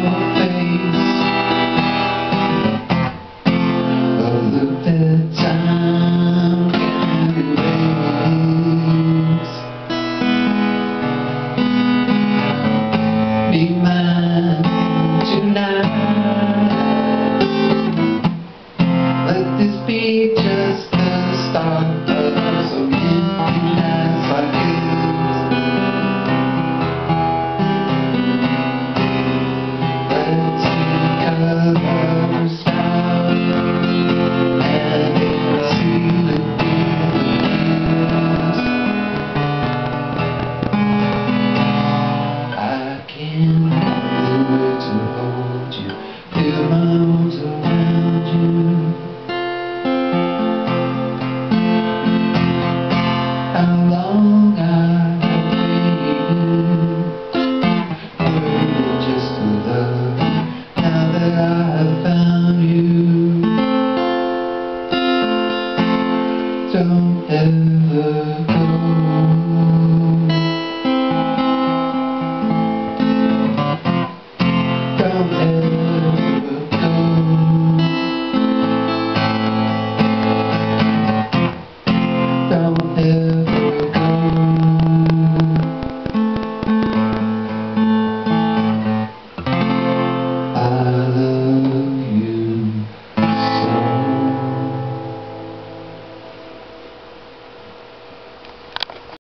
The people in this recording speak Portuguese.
Música